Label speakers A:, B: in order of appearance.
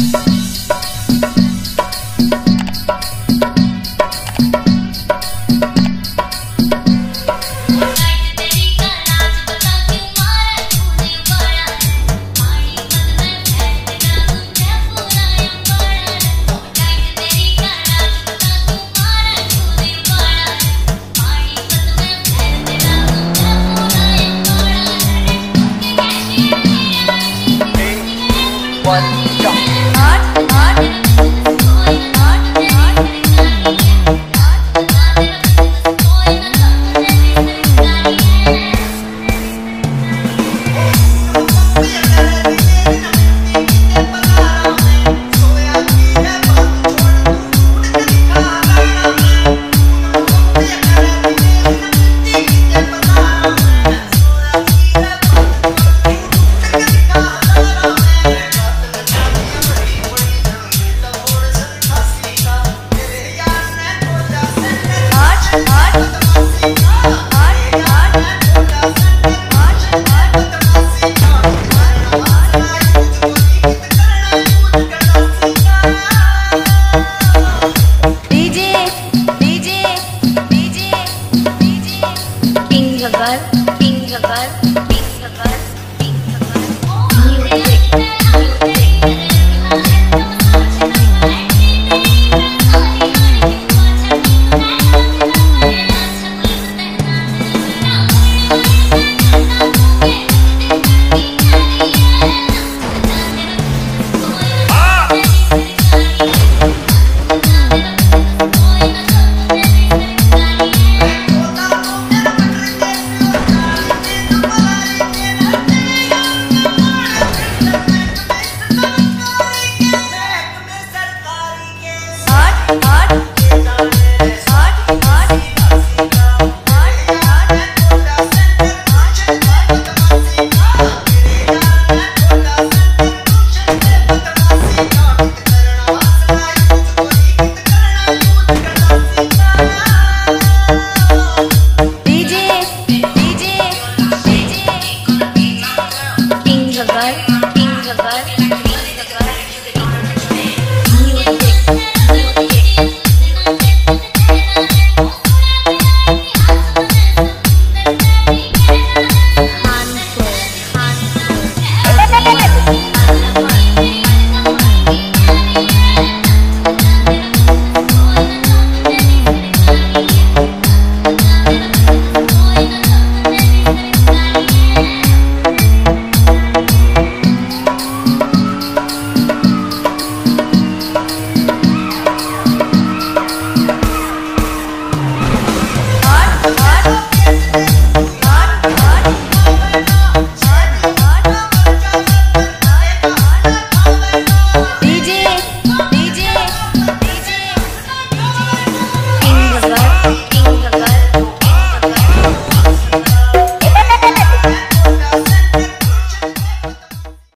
A: तेरी Peace of us, peace of us. Thank you.